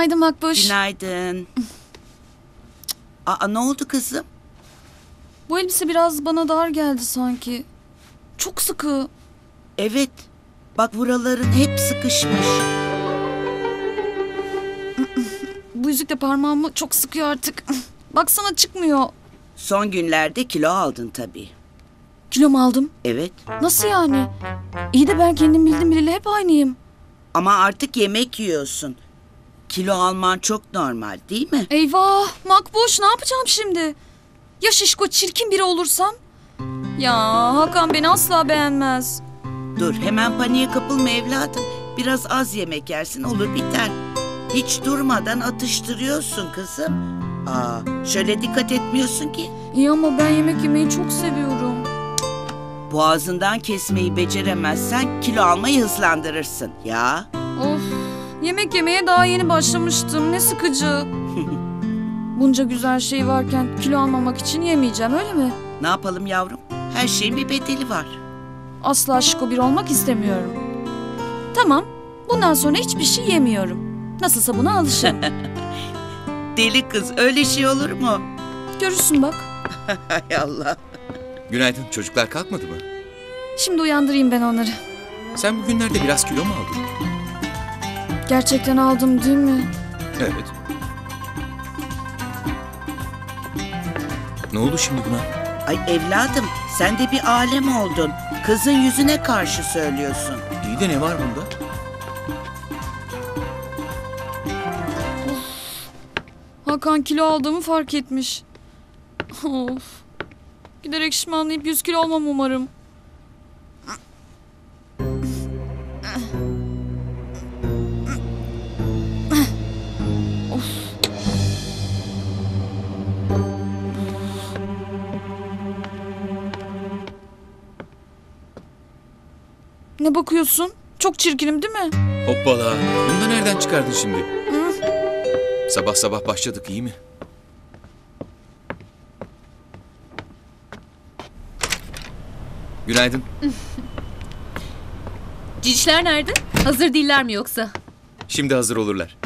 Günaydın Makbuş. Günaydın. Aa ne oldu kızım? Bu elbise biraz bana dar geldi sanki. Çok sıkı. Evet. Bak buraların hep sıkışmış. Bu yüzük de parmağımı çok sıkıyor artık. Baksana çıkmıyor. Son günlerde kilo aldın tabii. Kilo mu aldım? Evet. Nasıl yani? İyi de ben kendim bildim bileli hep aynıyım. Ama artık yemek yiyorsun. Kilo alman çok normal değil mi? Eyvah Makbuş ne yapacağım şimdi? Ya şişko çirkin biri olursam? Ya Hakan beni asla beğenmez. Dur hemen paniğe kapılma evladım. Biraz az yemek yersin olur biter. Hiç durmadan atıştırıyorsun kızım. Aa, şöyle dikkat etmiyorsun ki. İyi ama ben yemek yemeyi çok seviyorum. Boğazından kesmeyi beceremezsen kilo almayı hızlandırırsın. Ya Of yemek yemeye daha yeni başlamıştım ne sıkıcı. Bunca güzel şey varken kilo almamak için yemeyeceğim öyle mi? ne yapalım yavrum? Her şeyin bir bedeli var. Asla şiko bir olmak istemiyorum. Tamam bundan sonra hiçbir şey yemiyorum. Nasılsa buna alışırım. Deli kız öyle şey olur mu? Görürsün bak. Hay Allah. Günaydın. Çocuklar kalkmadı mı? Şimdi uyandırayım ben onları. Sen bugünlerde biraz kilo mu aldın? Gerçekten aldım değil mi? Evet. Ne oldu şimdi buna? Ay evladım sen de bir alem oldun. Kızın yüzüne karşı söylüyorsun. İyi de ne var bunda? Hakan kilo aldığımı fark etmiş. Of. Giderek şişmanlayıp 100 kilo olmam umarım. Ne bakıyorsun? Çok çirkinim değil mi? Hoppala. Bunu da nereden çıkardın şimdi? Sabah sabah başladık iyi mi? Günaydın. Cicişler nerede? Hazır değiller mi yoksa? Şimdi hazır olurlar.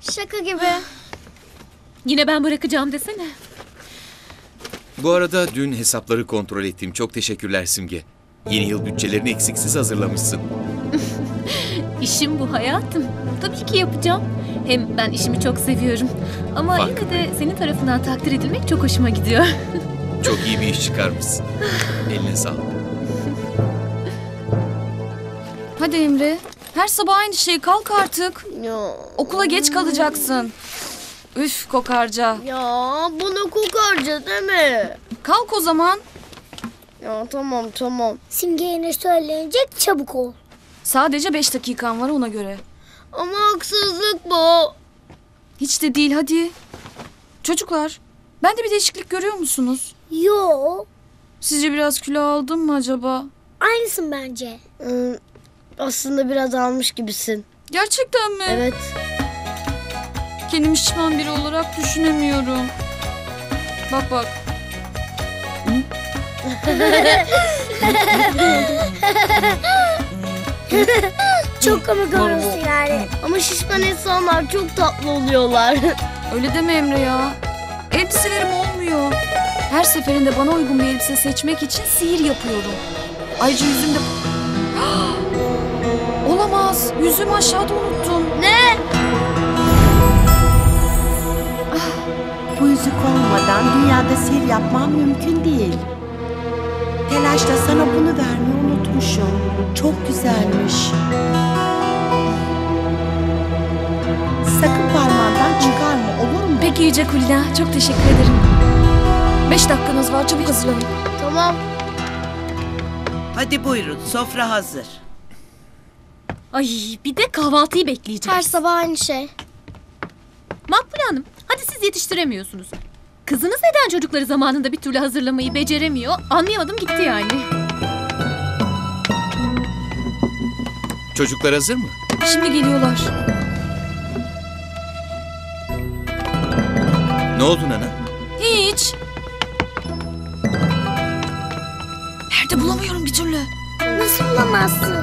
Şaka gibi. Yine ben bırakacağım desene. Bu arada dün hesapları kontrol ettim. Çok teşekkürler Simge. Yeni yıl bütçelerini eksiksiz hazırlamışsın. İşim bu hayatım. Tabii ki yapacağım. Hem ben işimi çok seviyorum. Ama yine Farkındayım. de senin tarafından takdir edilmek çok hoşuma gidiyor. Çok iyi bir iş çıkarmışsın. Eline sağlık. Hadi Emre. Her sabah aynı şey kalk artık. Ya, Okula geç kalacaksın. Üf kokarca. ya bana kokarca deme. Kalk o zaman. Ya tamam tamam. Simge'ye söylenecek çabuk ol. Sadece beş dakikan var ona göre. Ama haksızlık bu. Hiç de değil hadi. Çocuklar, ben de bir değişiklik görüyor musunuz? Yo, Sizce biraz kilo aldım mı acaba? aynısın bence. Ee, aslında biraz almış gibisin. Gerçekten mi? Evet. Kendimi şişman biri olarak düşünemiyorum. Bak bak. Çok komik oluyorsun yani. Ama şişman insanlar çok tatlı oluyorlar. Öyle deme Emre ya. Elbiselerim olmuyor. Her seferinde bana uygun bir elbise seçmek için sihir yapıyorum. Ayrıca yüzümde... Olamaz. Yüzümü aşağıda unuttum. ne? Bu yüzük olmadan dünyada sihir yapmam mümkün değil. Telaşla sana bunu vermeyi unutmuşum. Çok güzelmiş. Sakın parmağından çıkarma olur mu? Peki Yüce Kulina. Çok teşekkür ederim. Beş dakikanız var. Çabuk hazırlanın. Tamam. Hadi buyurun sofra hazır. Ay bir de kahvaltıyı bekleyeceğim. Her sabah aynı şey. Makbule Hanım hadi siz yetiştiremiyorsunuz. Kızınız neden çocukları zamanında bir türlü hazırlamayı beceremiyor? Anlayamadım gitti yani. Çocuklar hazır mı? Şimdi geliyorlar. Ne oldu Nana? Hiç. Nerede bulamıyorum bir türlü. Nasıl bulamazsın?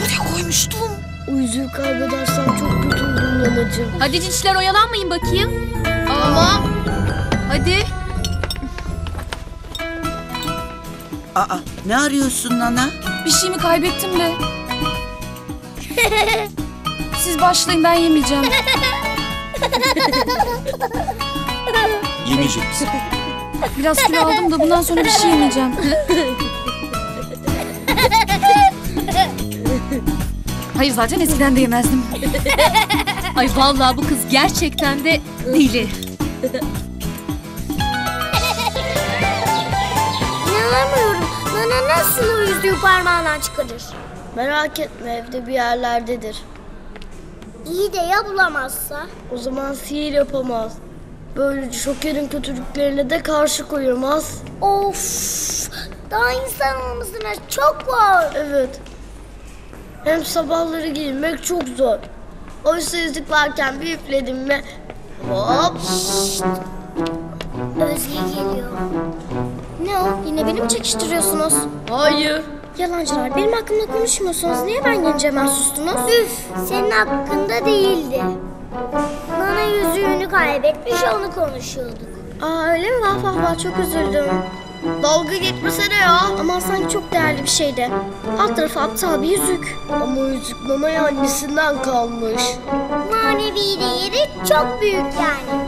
Buraya koymuştum. O yüzüğü kaybedersem çok kötü olurum nanacığım. Hadi cinçler oyalanmayın bakayım. Ama. Hadi. Aa, ne arıyorsun Nana? Bir şey mi kaybettim de. Siz başlayın ben yemeyeceğim. Yemeyecek misin? Biraz kilo aldım da bundan sonra bir şey yemeyeceğim. Hayır zaten eskiden de yemezdim. Ay vallahi bu kız gerçekten de deli. Nana nasıl o yüzüğü parmağından çıkarır? Merak etme evde bir yerlerdedir. İyi de ya bulamazsa? O zaman sihir yapamaz. Böylece şokerin kötülüklerine de karşı koyamaz. Of! Daha insan olmasına çok var. Evet. Hem sabahları giyinmek çok zor. Oysa yüzük varken bir üfledim mi hop. Özge geliyor. Ne o? Yine beni mi çekiştiriyorsunuz? Hayır. Yalancılar benim hakkımda konuşmuyorsunuz. Niye ben gelince hemen sustunuz? Üf senin hakkında değildi. Nana yüzüğünü kaybetmiş onu konuşuyorduk. Aa öyle mi? Vah vah vah çok üzüldüm. Dalga geçmesene ya. Ama sanki çok değerli bir şeydi. Alt tarafı aptal bir yüzük. Ama o yüzük Nana'ya annesinden kalmış. Manevi değeri çok büyük yani.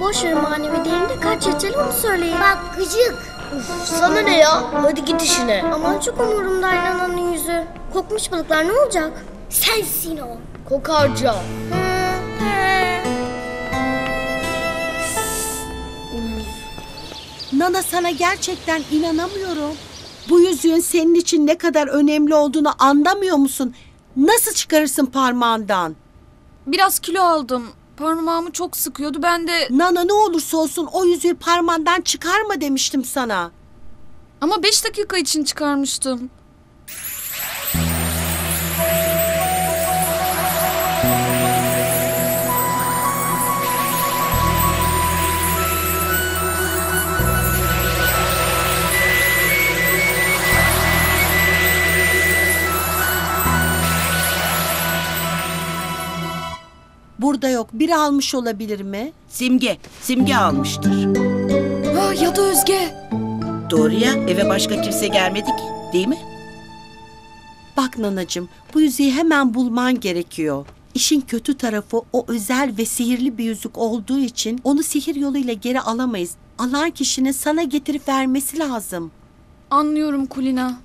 Boş ver manevi değerini de kaç yeterli onu söyleyin. Bak gıcık. Uf, sana ne ya? Hadi git işine. Aman çok umurumda Nana'nın yüzü. Kokmuş balıklar ne olacak? Sensin o. Kokarca. Nana sana gerçekten inanamıyorum. Bu yüzüğün senin için ne kadar önemli olduğunu anlamıyor musun? Nasıl çıkarırsın parmağından? Biraz kilo aldım. Parmağımı çok sıkıyordu. Ben de Nana ne olursa olsun o yüzüğü parmağından çıkarma demiştim sana. ama 5 dakika için çıkarmıştım. Burada yok. Biri almış olabilir mi? Simge, Simge almıştır. Ha, ya da Özge. Doğru ya, eve başka kimse gelmedi ki, değil mi? Bak nanacığım, bu yüzüğü hemen bulman gerekiyor. İşin kötü tarafı o özel ve sihirli bir yüzük olduğu için onu sihir yoluyla geri alamayız. Alan kişinin sana getirip vermesi lazım. Anlıyorum Kulina.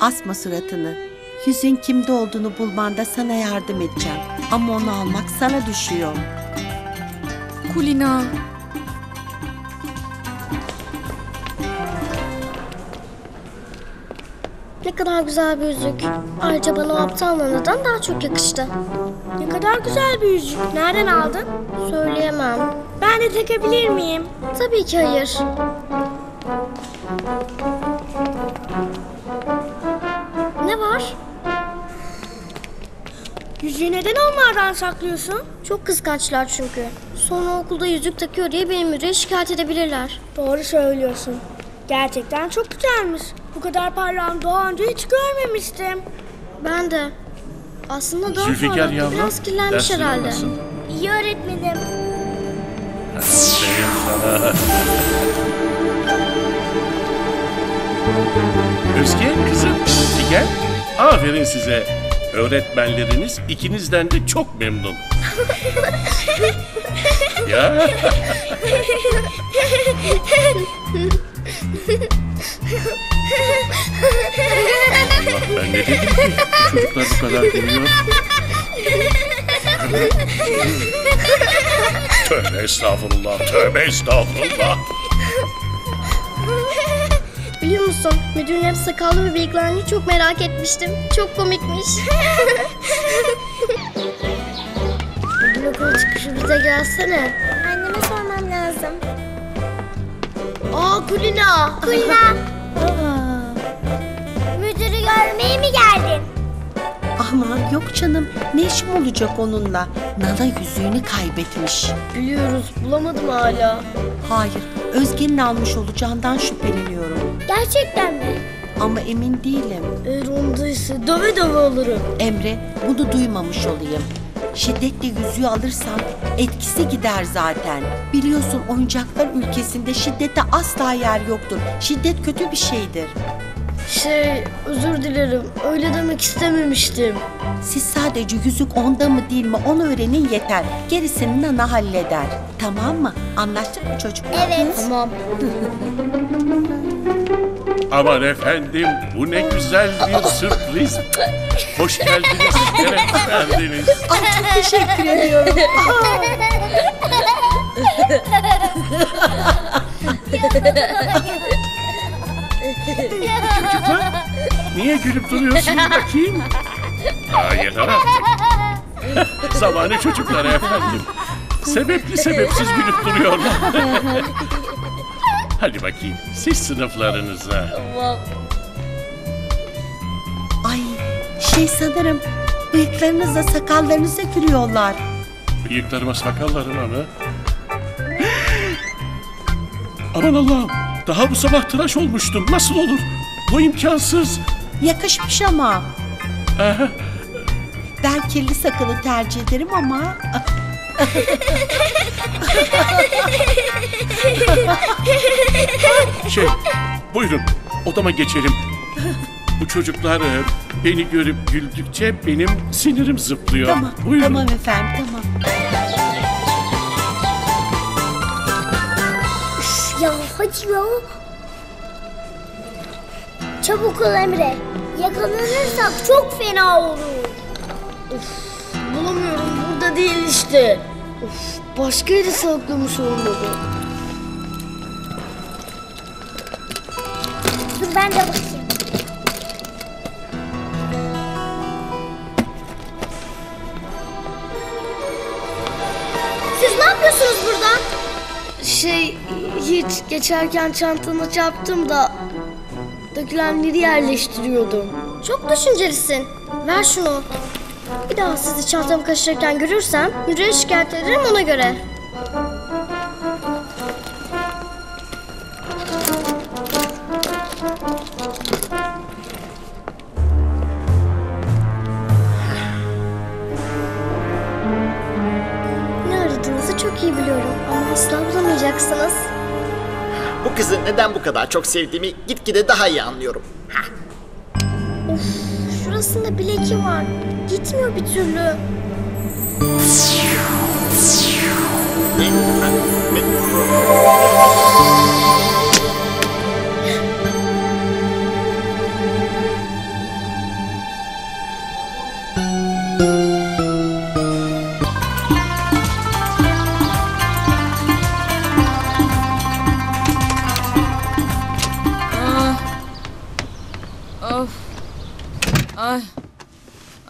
Asma suratını. Yüzüğün kimde olduğunu bulmanda sana yardım edeceğim. Ama onu almak sana düşüyor. Kulina. Ne kadar güzel bir yüzük. Ayrıca bana o aptal nanadan daha çok yakıştı. Ne kadar güzel bir yüzük. Nereden aldın? Söyleyemem. Ben de takabilir miyim? Tabii ki hayır. Yüzüğü neden onlardan saklıyorsun? Çok kıskançlar çünkü. Sonra okulda yüzük takıyor diye benim müdüre şikayet edebilirler. Doğru söylüyorsun. Gerçekten çok güzelmiş. Bu kadar parlağını daha önce hiç görmemiştim. Ben de. Aslında daha Zülfikar parlak, yavrum, biraz kirlenmiş dersleri herhalde. nasıl? İyi öğretmenim. Aferin sana. Özge kızım gel. Aferin size. Öğretmenleriniz ikinizden de çok memnun. ya Allah ben ne dedim ki? Çocuklar bu kadar demiyor. tövbe estağfurullah, tövbe estağfurullah. Biliyor musun? Müdürün hep sakallı ve bıyıklarını çok merak etmiştim. Çok komikmiş. Bugün okul çıkışı bize gelsene. Anneme sormam lazım. Aa Kulina. Kulina. Müdürü görmeye mi geldin? Ama yok canım, ne işim olacak onunla? Nana yüzüğünü kaybetmiş. Biliyoruz. Bulamadım hala. Hayır, Özge'nin almış olacağından şüpheleniyorum. Gerçekten mi? ama emin değilim. Eğer ondaysa döve döve alırım. Emre bunu duymamış olayım. Şiddetle yüzüğü alırsam etkisi gider zaten. Biliyorsun oyuncaklar ülkesinde şiddete asla yer yoktur. Şiddet kötü bir şeydir. Şey özür dilerim. Öyle demek istememiştim. Siz sadece yüzük onda mı değil mi onu öğrenin yeter. Gerisini Nana halleder. Tamam mı? Anlaştık mı çocuklar? Evet. Tamam. Aman efendim bu ne güzel bir sürpriz. Hoş geldiniz, şeref verdiniz. Ay çok teşekkür ediyorum. niye gülüp duruyorsunuz bakayım? Aa, yeter artık. Zamanı çocuklara efendim. Sebepli sebepsiz gülüp duruyorlar. Hadi bakayım siz sınıflarınıza. Ay şey sanırım bıyıklarınızla sakallarınıza gülüyorlar. Bıyıklarıma sakallarıma mı? Aman Allah'ım daha bu sabah tıraş olmuştum. Nasıl olur? Bu imkansız. Yakışmış ama. Ben kirli sakalı tercih ederim ama. Şey, buyurun odama geçelim. Bu çocuklar e, beni görüp güldükçe benim sinirim zıplıyor. Tamam, buyurun. tamam efendim, tamam. Ya hadi ya. Çabuk ol Emre. Yakalanırsak çok fena olur. Bulamıyorum. Burada değil işte. Of, başka yere saklamış olmalı. Dur ben de bakayım. Siz ne yapıyorsunuz burada? Şey hiç geçerken çantamı çarptım da dökülenleri yerleştiriyordum. Çok düşüncelisin. Ver şunu. Bir daha sizi çantamı kaçırırken görürsem müdüre şikayet ederim ona göre. Neden bu kadar çok sevdiğimi gitgide daha iyi anlıyorum. Şurasında bileki var. Gitmiyor bir türlü. Of.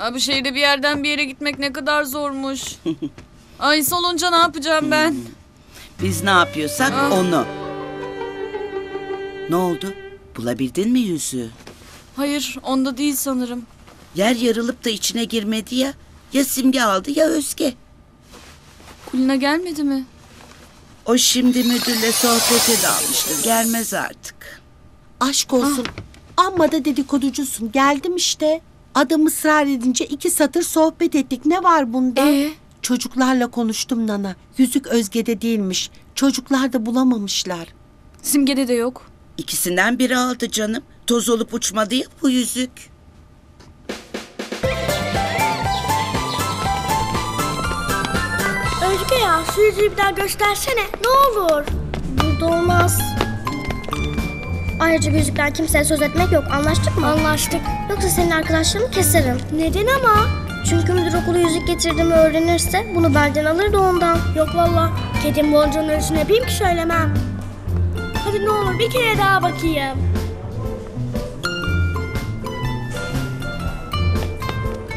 Abi şehirde bir yerden bir yere gitmek ne kadar zormuş. Ay solunca ne yapacağım ben? Biz ne yapıyorsak Ah. onu. Ne oldu? Bulabildin mi yüzüğü? Hayır onda değil sanırım. Yer yarılıp da içine girmedi ya. Ya Simge aldı ya Özge. Kulina gelmedi mi? O şimdi müdürle sohbete dalmıştır. Gelmez artık. Aşk olsun. Amma da dedikoducusun. Geldim işte. Adam ısrar edince iki satır sohbet ettik. Ne var bunda? Ee? Çocuklarla konuştum Nana. Yüzük Özge'de değilmiş. Çocuklar da bulamamışlar. Simge'de de yok. İkisinden biri aldı canım. Toz olup uçmadı ya bu yüzük. Özge ya şu yüzüğü bir daha göstersene. Ne olur. Burada olmaz. Ayrıca gözlükten kimseye söz etmek yok. Anlaştık mı? Anlaştık. Yoksa senin arkadaşlarını keserim. Neden ama? Çünkü müdür okulu yüzük getirdiğimi öğrenirse bunu belden alır da ondan. Yok valla. Kedim boncuğun ölüsünü yapayım ki söylemem. Hadi ne olur bir kere daha bakayım.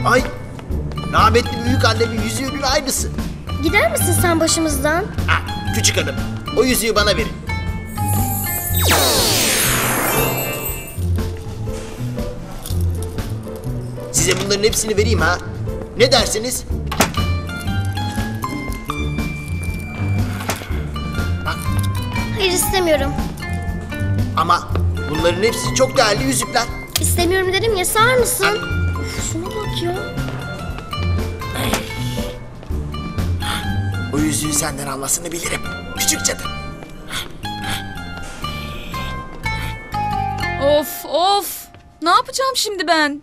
Ay! Rahmetli büyük annemin yüzüğünün aynısı. Gider misin sen başımızdan? Ha, küçük hanım, o yüzüğü bana verin. Size bunların hepsini vereyim ha. Ne dersiniz? Hayır istemiyorum. Ama Bunların hepsi çok değerli yüzükler. İstemiyorum dedim ya sağır mısın? Uf, şuna bak ya. O yüzüğü senden almasını bilirim. Küçük cadı. Of of. Ne yapacağım şimdi ben?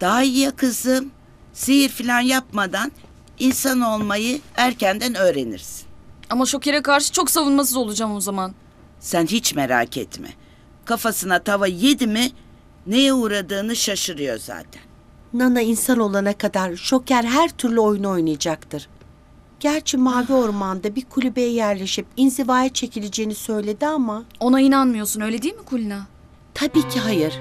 Daha iyi ya kızım. Sihir falan yapmadan insan olmayı erkenden öğrenirsin. Ama şokere karşı çok savunmasız olacağım o zaman. Sen hiç merak etme. Kafasına tava yedi mi neye uğradığını şaşırıyor zaten. Nana insan olana kadar Şoker her türlü oyunu oynayacaktır. Gerçi Mavi Orman'da bir kulübeye yerleşip inzivaya çekileceğini söyledi ama Ona inanmıyorsun öyle değil mi Kulina? tabii ki hayır.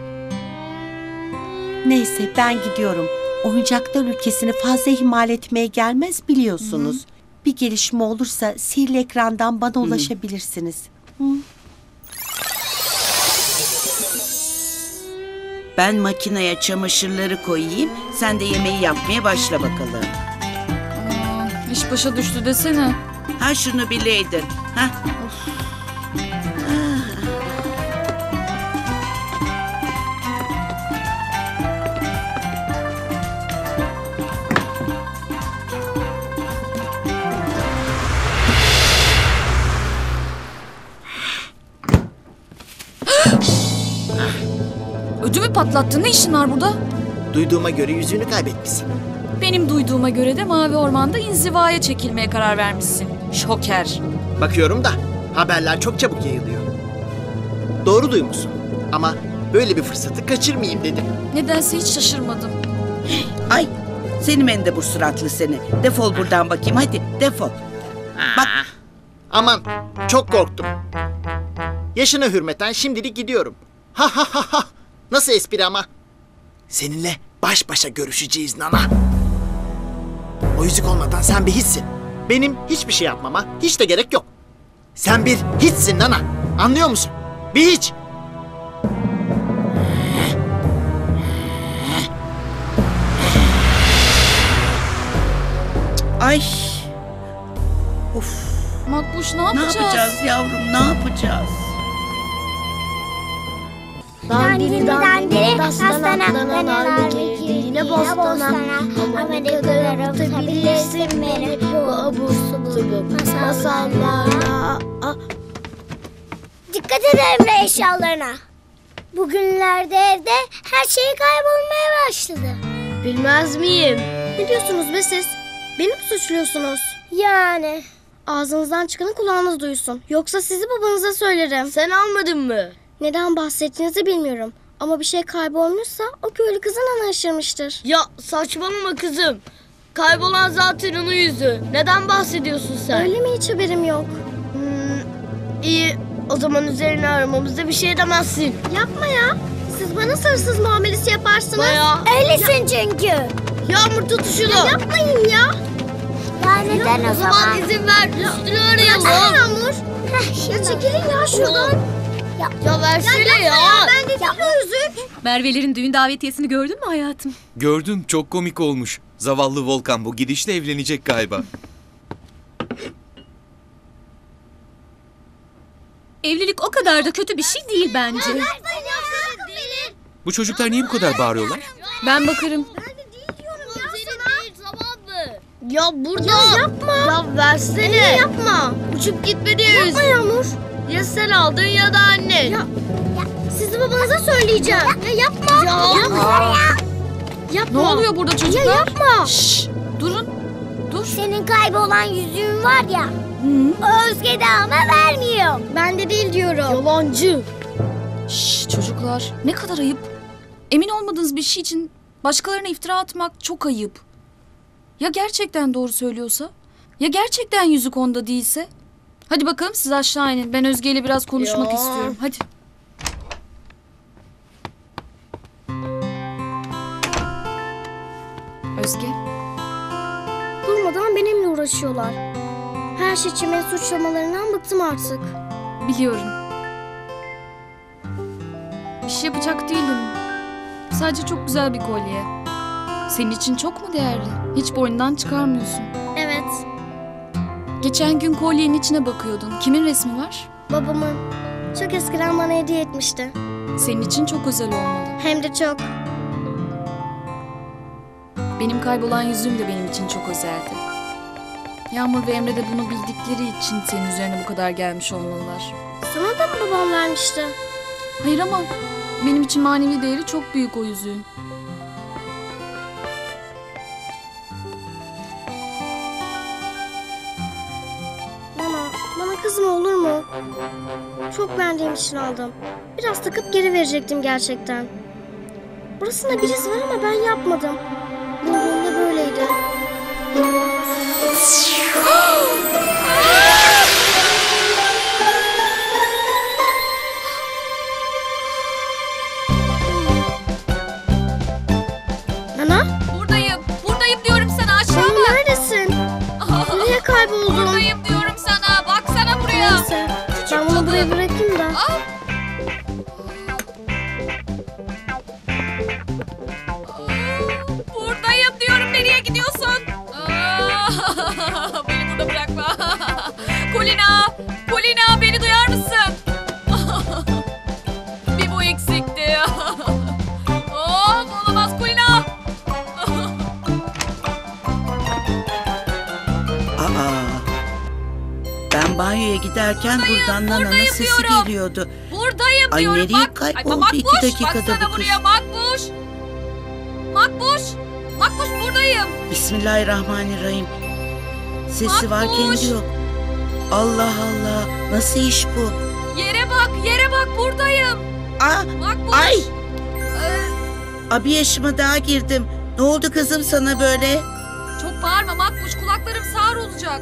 Neyse ben gidiyorum. Oyuncaklar ülkesini fazla ihmal etmeye gelmez biliyorsunuz. Bir gelişme olursa sihirli ekrandan bana ulaşabilirsiniz. Ben makineye çamaşırları koyayım. Sen de yemeği yapmaya başla bakalım. Aa, iş başa düştü desene. Ha şunu bileydin. Ha patlattın ne işin var burada? Duyduğuma göre yüzüğünü kaybetmişsin. Benim duyduğuma göre de Mavi Orman'da inzivaya çekilmeye karar vermişsin. Şoker. Bakıyorum da haberler çok çabuk yayılıyor. Doğru duymuşsun. Ama böyle bir fırsatı kaçırmayayım dedim. Nedense hiç şaşırmadım. ay seni mendebur suratlı seni. Defol buradan bakayım hadi defol. Bak Aman çok korktum. Yaşına hürmeten şimdilik gidiyorum. Ha ha ha ha. Nasıl espri ama? Seninle baş başa görüşeceğiz Nana. O yüzük olmadan sen bir hiçsin. Benim hiçbir şey yapmama hiç de gerek yok. Sen bir hiçsin Nana. Anlıyor musun? Bir hiç. ay. Of Makbuş ne ne yapacağız? yapacağız yavrum ne yapacağız? Dandini dandini dastana danalar yine bostana Amerikalara tutabilirsin beni bu abur subur masallarla Dikkat et Emre eşyalarına. Bugünlerde evde her şey kaybolmaya başladı. Bilmez miyim? Ne diyorsunuz be siz? Beni mi suçluyorsunuz? Yani. Ağzınızdan çıkanı kulağınız duysun. Yoksa sizi babanıza söylerim. Sen almadın mı? Neden bahsettiğinizi bilmiyorum. Ama bir şey kaybolmuşsa o köylü kızın ana aşırmıştır. Ya saçmalama kızım. Kaybolan zaten onun yüzü. Neden bahsediyorsun sen? Öyle mi hiç haberim yok? Hmm, iyi. O zaman üzerine aramamızda bir şey demezsin. Yapma ya. Siz bana hırsız muamelesi yaparsınız. Baya. Öylesin çünkü. Yağmur tut şunu. Yapmayın ya. Ya neden o zaman izin ver. Üstünü arayalım. Yağmur. Ya çekilin ya şuradan. Ya versene ya. Ben de o yüzük. Merve'lerin düğün davetiyesini gördün mü hayatım? Gördüm çok komik olmuş. Zavallı Volkan bu gidişle evlenecek galiba. Evlilik o kadar da kötü bir şey değil bence. Bu çocuklar niye bu kadar bağırıyorlar? Ben bakarım. Ya burada. Ya yapma. Ya versene. Yapma. Uçup gitme diye Yapma Yağmur. Ya sen aldın ya da annen. Ya- Sizi babanıza söyleyeceğim. Ya yapma. Ya. Yapma. Ne Yapma. oluyor burada çocuklar? Ya yapma. Şşş, durun. Dur. Senin kaybolan yüzüğün var ya. Özge de ama vermiyor. Ben de değil diyorum. Yalancı. Şşş çocuklar ne kadar ayıp. Emin olmadığınız bir şey için başkalarına iftira atmak çok ayıp. Ya gerçekten doğru söylüyorsa? Ya gerçekten yüzük onda değilse? Hadi bakalım siz aşağı inin. Ben Özge ile biraz konuşmak Ya. istiyorum. Hadi. Özge. Durmadan benimle uğraşıyorlar. Her şey için beni suçlamalarından bıktım artık. Biliyorum. Bir şey yapacak değilim. Sadece çok güzel bir kolye. Senin için çok mu değerli? Hiç boynundan çıkarmıyorsun. Geçen gün kolyenin içine bakıyordun. Kimin resmi var? babamın. Çok eskiden bana hediye etmişti. Senin için çok özel olmalı. Hem de çok. Benim kaybolan yüzüğüm de benim için çok özeldi. Yağmur ve Emre de bunu bildikleri için senin üzerine bu kadar gelmiş olmalılar. Sana da mı babam vermişti? Hayır ama benim için manevi değeri çok büyük o yüzüğün. Kızma olur mu? Çok beğendiğim için aldım. Biraz takıp geri verecektim gerçekten. Burasında bir iz var ama ben yapmadım. Bulduğumda böyleydi. Ben Ben banyoya giderken buradan Nana'nın buradayım sesi diyorum. geliyordu. Buradayım Ay, diyorum. nereye Bak, kayboldu Makbuş, iki dakikada baksana bu kız? buraya Makbuş. Makbuş, Makbuş buradayım. Bismillahirrahmanirrahim. Sesi var Makbuş. kendi yok. Allah Allah. Nasıl iş bu? Yere bak, yere bak buradayım. Aa, Makbuş. ay! Ee, Abi yaşıma daha girdim. Ne oldu kızım sana böyle? Çok bağırma Makbuş kulaklarım sağır olacak.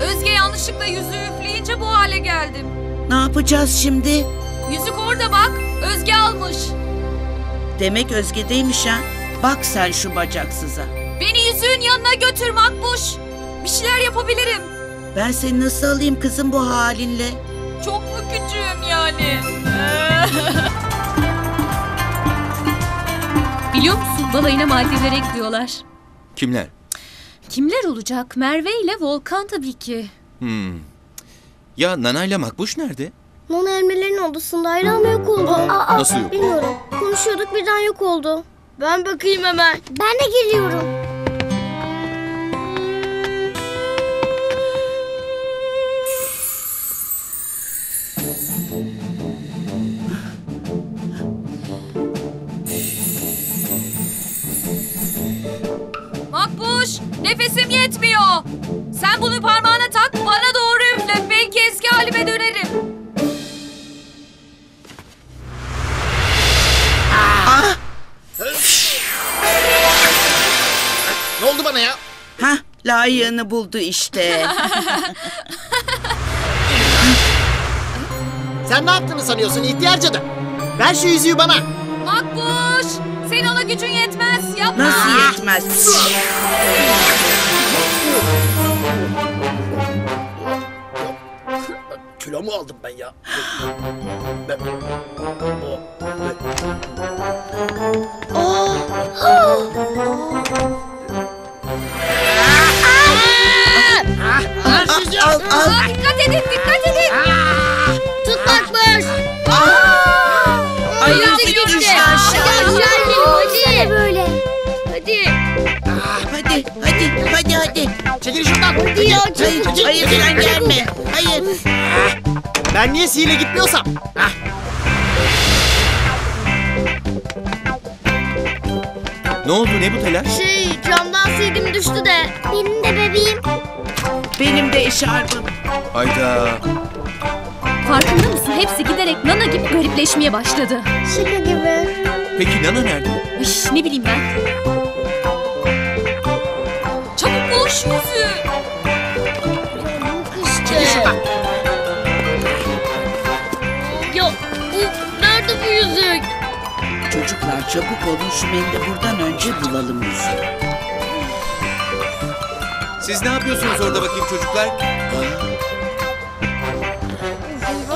Özge yanlışlıkla yüzüğü üfleyince bu hale geldim. Ne yapacağız şimdi? Yüzük orada bak. Özge almış. Demek Özge'deymiş ha. Bak sen şu bacaksıza. Beni yüzüğün yanına götür Makbuş. Bir şeyler yapabilirim. Ben seni nasıl alayım kızım bu halinle? Çok mu küçüğüm yani? Biliyor musun balayına Maldivlere gidiyorlar. Kimler? Kimler olacak? Merve ile Volkan tabii ki. Hmm. Ya Nana ile Makbuş nerede? Nana elmelerin odasındaydı ama yok oldu. Aa, Nasıl yok? Bilmiyorum. Konuşuyorduk birden yok oldu. Ben bakayım hemen. Ben de geliyorum. Sen bunu parmağına tak bana doğru üfle. Belki eski halime dönerim. Ne oldu bana ya? Hah layığını buldu işte. Sen ne yaptığını sanıyorsun ihtiyar cadı? Ver şu yüzüğü bana. Makbuş senin ona gücün yetmez. Yapma. Nasıl yetmez? Kilo mu aldım ben ya? Ben- yüzüğü. Al al. Dikkat edin dikkat edin. Tut Çekil şuradan. Hadi ya Hayır sen gelme. Hayır. Ben niye sihirle gitmiyorsam? Hah. Ne oldu ne bu telaş? Şey camdan sildim düştü de. Benim de bebeğim. Benim de eşarbım. Hayda. Farkında mısın? Hepsi giderek Nana gibi garipleşmeye başladı. Şaka gibi. Peki Nana nerede? Ay, ne bileyim ben. Bul şu yüzüğü. İşte. Ya bu nerede bu yüzük? Çocuklar çabuk olun şu mendili buradan önce bulalım yüzüğü. Siz ne yapıyorsunuz orada bakayım çocuklar?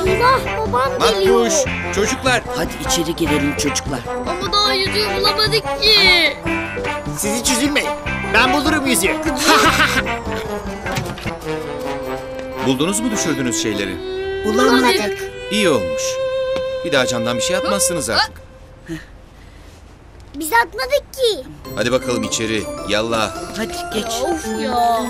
Eyvah babam geliyor. Makbuş, çocuklar. Hadi içeri girelim çocuklar. Ama daha yüzüğü bulamadık ki. Siz hiç üzülmeyin. Ben bulurum yüzüğü. Buldunuz mu düşürdüğünüz şeyleri? Bulamadık. İyi olmuş. Bir daha camdan bir şey atmazsınız artık. Biz atmadık ki. Hadi bakalım içeri. Yallah. Hadi geç. Of ya.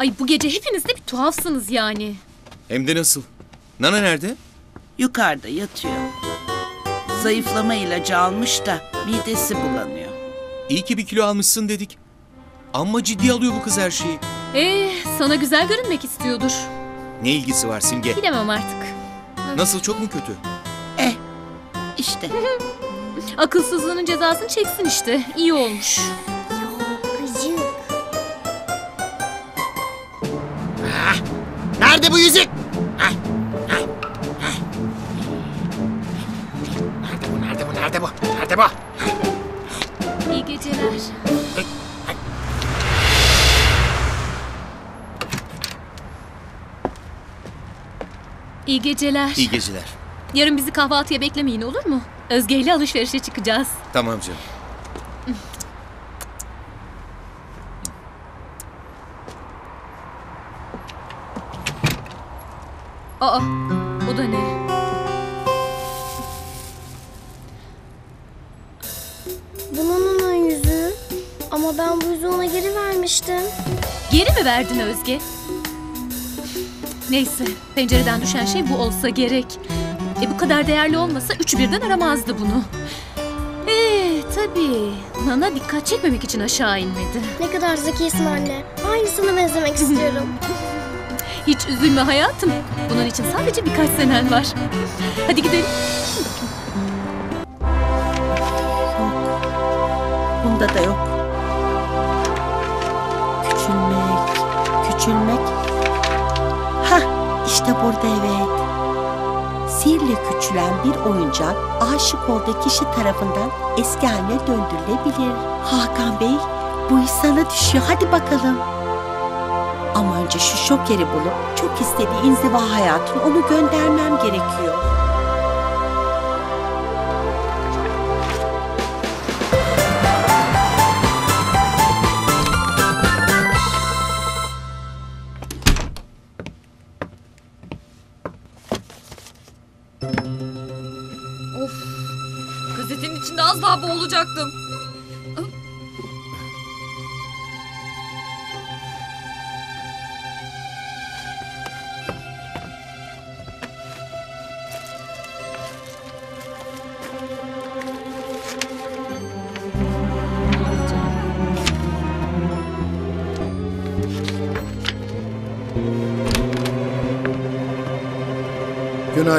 Ay bu gece hepiniz de bir tuhafsınız yani. Hem de nasıl? Nana nerede? Yukarıda yatıyor. Zayıflama ilacı almış da midesi bulanıyor. İyi ki bir kilo almışsın dedik. Ama ciddi alıyor bu kız her şeyi. Ee, sana güzel görünmek istiyordur. Ne ilgisi var Simge? Bilemem artık. Nasıl çok mu kötü? Eh işte. Akılsızlığının cezasını çeksin işte. İyi olmuş. Nerede bu yüzük? Nerede bu? Nerede bu? Nerede bu? Nerede bu? İyi geceler. İyi geceler. İyi geceler. Yarın bizi kahvaltıya beklemeyin olur mu? Özge ile alışverişe çıkacağız. Tamam canım. Aa, o da ne? Bunun onun yüzüğü. Ama ben bu yüzüğü ona geri vermiştim. Geri mi verdin Özge? Neyse, pencereden düşen şey bu olsa gerek. E bu kadar değerli olmasa üç birden aramazdı bunu. Ee tabii. Nana dikkat çekmemek için aşağı inmedi. Ne kadar zekisin anne. Aynısına benzemek istiyorum. Hiç üzülme hayatım. Bunun için sadece birkaç senen var. Hadi gidelim. Bunda da yok. Küçülmek, küçülmek. Ha, işte burada evet. Sihirle küçülen bir oyuncak aşık olduğu kişi tarafından eski haline döndürülebilir. Hakan Bey, bu iş sana düşüyor. Hadi bakalım. Ama önce şu şokeri bulup çok istediği inziva hayatını onu göndermem gerekiyor.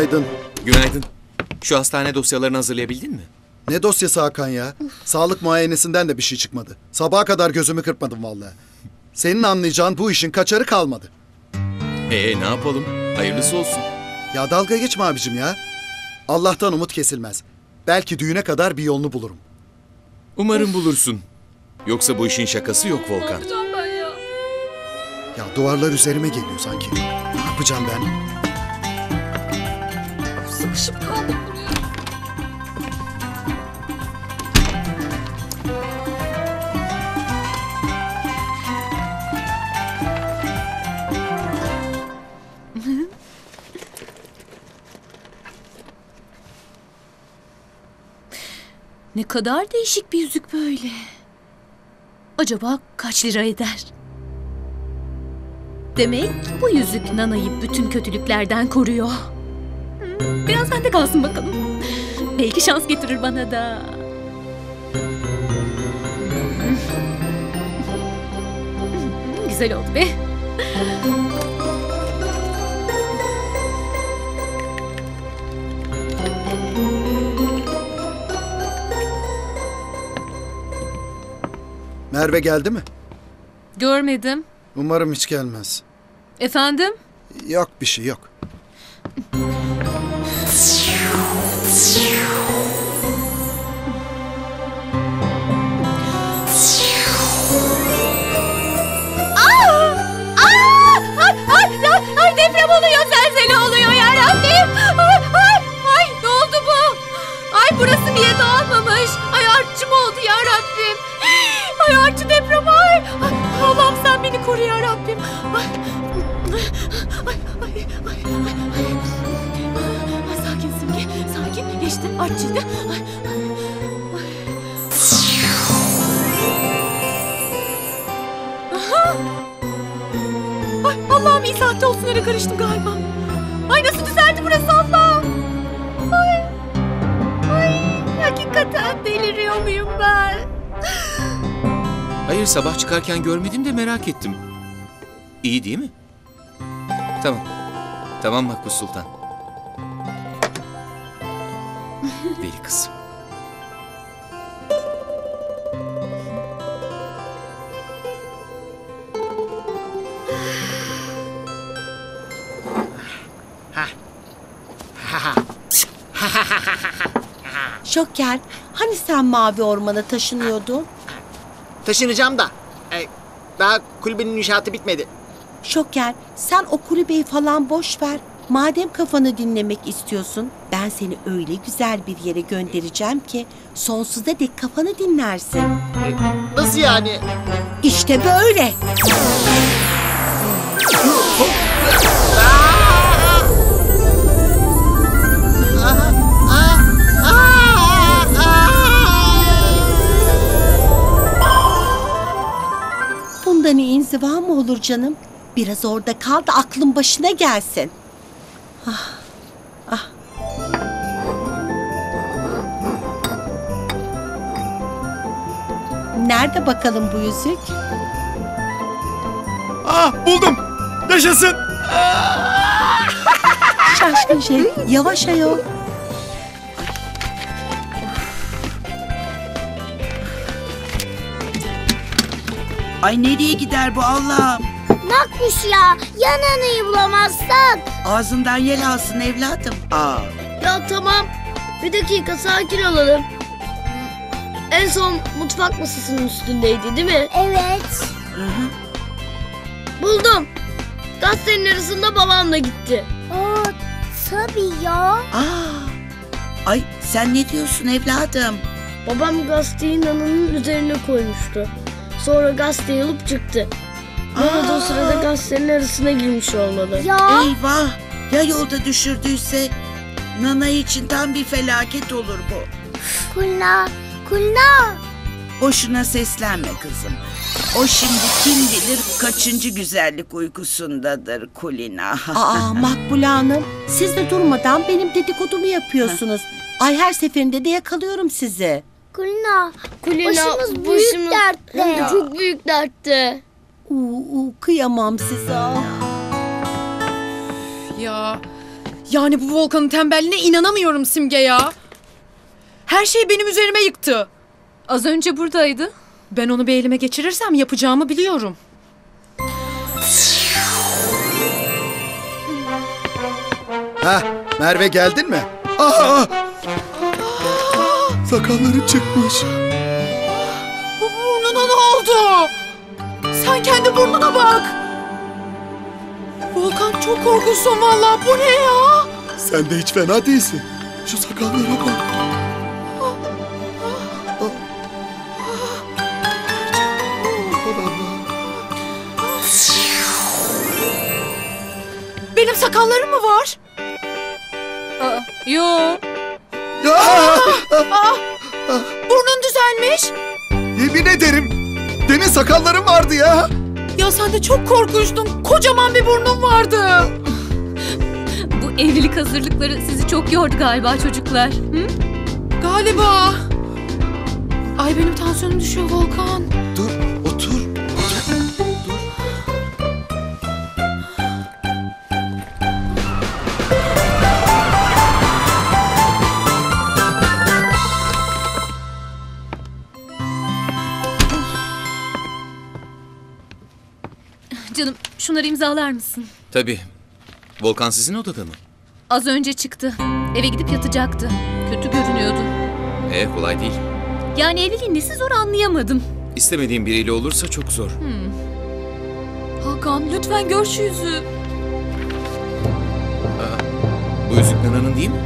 Günaydın. Günaydın. Şu hastane dosyalarını hazırlayabildin mi? Ne dosyası Hakan ya? Sağlık muayenesinden de bir şey çıkmadı. Sabaha kadar gözümü kırpmadım vallahi. Senin anlayacağın bu işin kaçarı kalmadı. Ee ne yapalım? Hayırlısı olsun. Ya dalga geçme abicim ya. Allah'tan umut kesilmez. Belki düğüne kadar bir yolunu bulurum. Umarım bulursun. Yoksa bu işin şakası yok Ne Volkan. yapacağım ben ya? Ya duvarlar üzerime geliyor sanki. Ne yapacağım ben? Sıkışıp kaldım. Ne kadar değişik bir yüzük böyle. Acaba kaç lira eder? Demek bu yüzük Nana'yı bütün kötülüklerden koruyor. Biraz bende kalsın bakalım. Belki şans getirir bana da. Güzel oldu be. Merve geldi mi? Görmedim. Umarım hiç gelmez. Efendim? Yok bir şey yok. Oluyor, zelzele oluyor ya Rabbim. Ay, ay, ay, ne oldu bu? Ay burası niye dağılmamış? Ay artçı mı oldu ya Rabbim? Ay artçı deprem ay. Ay, Allah'ım sen beni koru ya Rabbim. Ay. Ay, ay, ay, ay, ay. Sakin Simge, sakin. Geçti artçıydı. Ay, Aha! Allah'ım iyi saatte olsun yere karıştım galiba. Ay nasıl düzeldi burası Allah'ım? Ay, ay hakikaten deliriyor muyum ben? Hayır sabah çıkarken görmedim de merak ettim. İyi değil mi? Tamam. Tamam Makbuz Sultan. Şoker, hani sen mavi ormana taşınıyordun? Taşınacağım da. e, daha kulübenin inşaatı bitmedi. Şoker, sen o kulübeyi falan boş ver. Madem kafanı dinlemek istiyorsun, ben seni öyle güzel bir yere göndereceğim ki sonsuza dek kafanı dinlersin. Nasıl yani? İşte böyle. Bundan iyi inziva mı olur canım? Biraz orada kal da aklın başına gelsin. Ah, ah. Nerede bakalım bu yüzük? Ah buldum. Yaşasın. Şaşkın şey, yavaş ayol. Ay nereye gider bu Allah'ım? Nakmış ya. Ya nanayı bulamazsak? Ağzından yel alsın evladım. Aa, Ya tamam. Bir dakika sakin olalım. En son mutfak masasının üstündeydi değil mi? Evet. hı hı. Buldum. Gazetenin arasında babamla gitti. Aa, tabii ya. Aa, ay sen ne diyorsun evladım? Babam gazeteyi nananın üzerine koymuştu. Sonra gazeteyi alıp çıktı. Da o sırada gazetenin arasına girmiş olmalı. Ya. Eyvah! Ya yolda düşürdüyse? Nana için tam bir felaket olur bu. Kulina. Kulina. Boşuna seslenme kızım. O şimdi kim bilir kaçıncı güzellik uykusundadır Kulina. Aa Makbule Hanım, siz de durmadan benim dedikodumu yapıyorsunuz. Ay her seferinde de yakalıyorum sizi. Kulina. Kulina, Başımız büyük başımız dertte. hem de çok büyük dertte. Uu, uu, kıyamam size. Ya yani bu volkanın tembelliğine inanamıyorum Simge ya. Her şeyi benim üzerime yıktı. Az önce buradaydı. Ben onu bir elime geçirirsem yapacağımı biliyorum. Ha Merve geldin mi? Aa! Sakalları çıkmış. Bu burnuna ne oldu? Sen kendi burnuna bak. Volkan çok korkunçsun vallahi. Bu ne ya? Sen de hiç fena değilsin. Şu sakallara bak. Benim sakallarım mı var? Aa, yo. Ya! Burnun düzelmiş. Yemin ederim. Demin sakallarım vardı ya. Ya sen de çok korkunçtun. Kocaman bir burnun vardı. Bu evlilik hazırlıkları sizi çok yordu galiba çocuklar. Hı? Galiba. Ay benim tansiyonum düşüyor Volkan. Canım şunları imzalar mısın? Tabii. Volkan sizin odada mı? Az önce çıktı. Eve gidip yatacaktı. Kötü görünüyordu. E kolay değil. Yani evliliğin nesi zor anlayamadım. İstemediğim biriyle olursa çok zor. Hakan lütfen gör şu yüzüğü. Bu yüzük Nana'nın değil mi?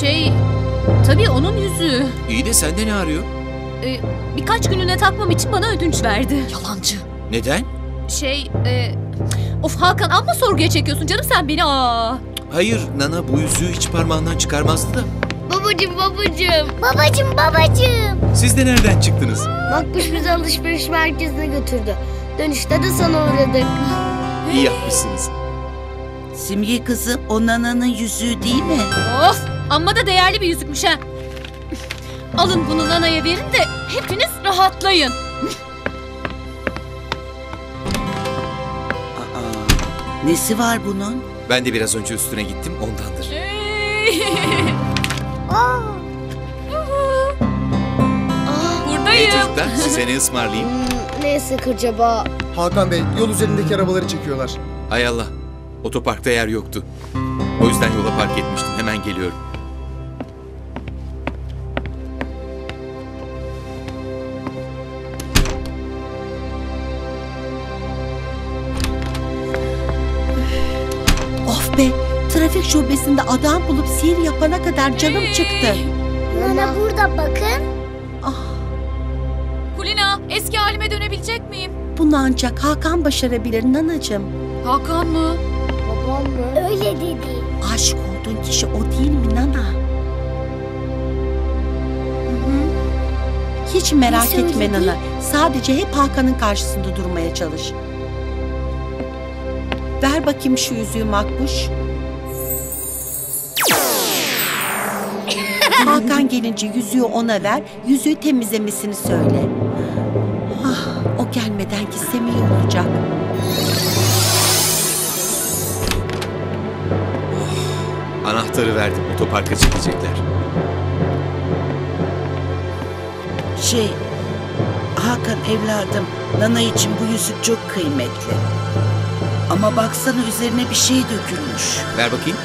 Şey, tabii onun yüzüğü. İyi de sende ne arıyor? Ee, birkaç gününe takmam için bana ödünç verdi. Yalancı. Neden? Şey, e, of Hakan amma sorguya çekiyorsun canım sen beni. Aa. Hayır Nana bu yüzüğü hiç parmağından çıkarmazdı da. Babacım babacım. Babacım babacım. Siz de nereden çıktınız? Makbuş bizi alışveriş merkezine götürdü. Dönüşte de sana uğradık. İyi yapmışsınız. Simge kızım o nananın yüzüğü değil mi? Of, amma da değerli bir yüzükmüş ha. Alın bunu Nana'ya verin de hepiniz rahatlayın. Nesi var bunun? Ben de biraz önce üstüne gittim ondandır. Hey Buradayım. çocuklar size ne ısmarlayayım? Hmm, ne yesek acaba? Hakan Bey yol üzerindeki arabaları çekiyorlar. Hay Allah. Otoparkta yer yoktu. O yüzden yola park etmiştim. Hemen geliyorum. Trafik şubesinde adam bulup sihir yapana kadar canım çıktı. Nana burada bakın. Kulina eski halime dönebilecek miyim? Bunu ancak Hakan başarabilir nanacığım. Hakan mı? Babam mı? Öyle dedi. Aşık olduğun kişi o değil mi nana? Hiç merak Nasıl etme öyle nana. Sadece hep Hakan'ın karşısında durmaya çalış. Ver bakayım şu yüzüğü Makbuş. Hakan gelince yüzüğü ona ver, yüzüğü temizlemesini söyle. Ah, o gelmeden gitsem iyi olacak. Anahtarı verdim. Otoparka çekecekler. Şey, Hakan evladım, Nana için bu yüzük çok kıymetli. Ama baksana üzerine bir şey dökülmüş. Ver bakayım.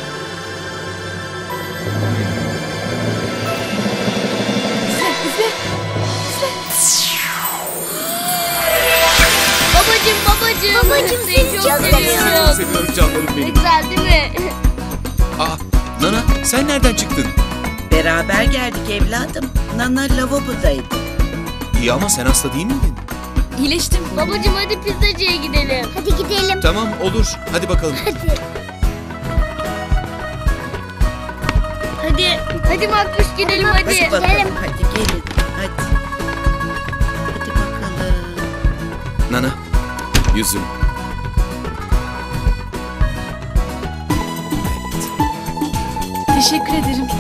Babacım. Babacım, seni çok seviyorum. Seviyorum canlarım Ne benim. güzel değil mi? Aa, Nana sen nereden çıktın? Beraber geldik evladım. Nana lavabodaydı. İyi ama sen hasta değil miydin? İyileştim. babacım hadi pizzacıya gidelim. Hadi gidelim. Tamam olur. Hadi bakalım. Hadi. Hadi. Hadi Makbuş gidelim hadi. Hadi bakalım, Gidelim. hadi gelin. Hadi. Hadi bakalım. Nana yüzüm. Teşekkür ederim.